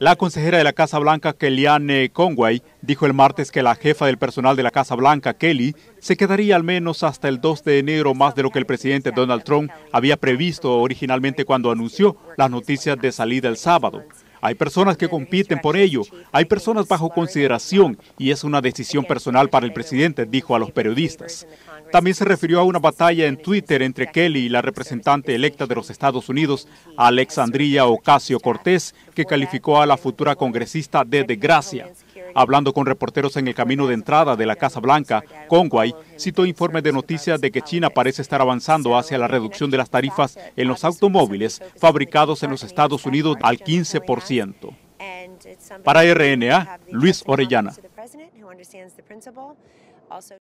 La consejera de la Casa Blanca, Kellyanne Conway, dijo el martes que la jefa del personal de la Casa Blanca, Kelly, se quedaría al menos hasta el 2 de enero más de lo que el presidente Donald Trump había previsto originalmente cuando anunció las noticias de salida el sábado. Hay personas que compiten por ello, hay personas bajo consideración y es una decisión personal para el presidente, dijo a los periodistas. También se refirió a una batalla en Twitter entre Kelly y la representante electa de los Estados Unidos, Alexandria Ocasio Cortés, que calificó a la futura congresista de desgracia. Hablando con reporteros en el camino de entrada de la Casa Blanca, Conway citó informes de noticias de que China parece estar avanzando hacia la reducción de las tarifas en los automóviles fabricados en los Estados Unidos al 15%. Para RNA, Luis Orellana.